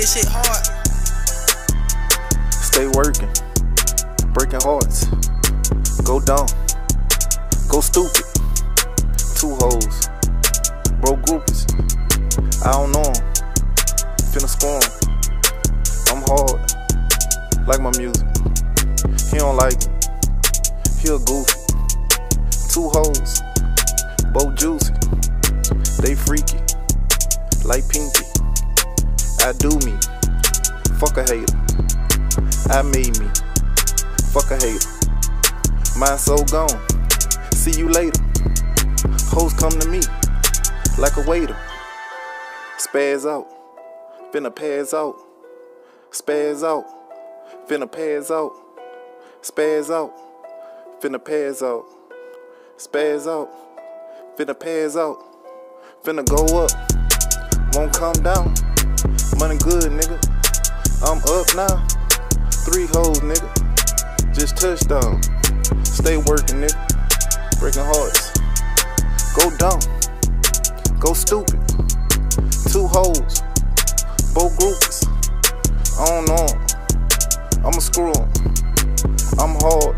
this shit hard. Stay working, breaking hearts. Go dumb, go stupid. Two hoes, bro groupies. I don't know em. Finna score. I'm hard, like my music. He don't like it. He a goofy. Two hoes, both juicy. They freaky, like Pinky. I do me. Fuck a hater. I made me. Fuck a hater. Mine so gone. See you later. Hoes come to me like a waiter. Spaz out. Finna pass out. Spaz out. Finna pass out. Spaz out. Finna pass out. Spaz out. Finna pass out. Finna go up. Won't come down. Money good, nigga. I'm up now. Three hoes, nigga. Just touchdown. Stay working, nigga. Breaking hearts. Go dumb. Go stupid. Two hoes. Both groupies. I don't know 'em. I'm a screw 'em. I'm hard.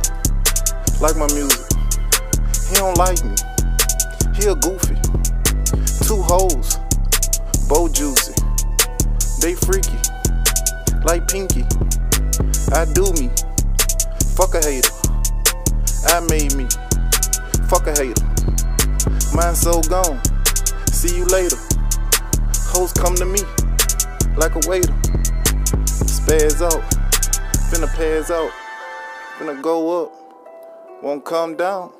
Like my music. He don't like me. He a goofy. Two hoes. Both juicy. They freaky. Like Pinky. I do me. Fuck a hater. I made me. Fuck a hater. Mine so gone. See you later. Hoes come to me like a waiter. Spaz out. Finna pass out. Finna go up. Won't come down.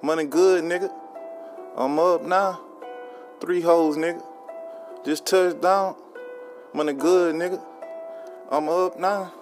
Money good, nigga. I'm up now. Three hoes, nigga. Just touched down. Money good, nigga. I'm up now.